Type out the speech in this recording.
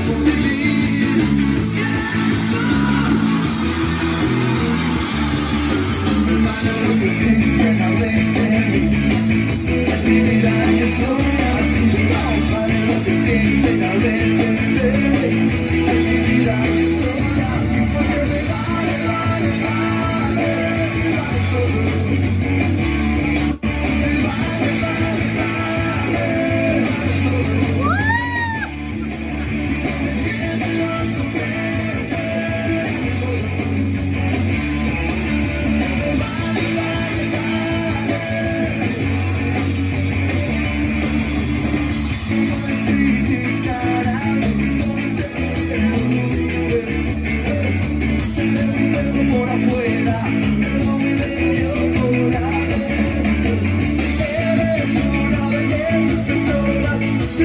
Take it.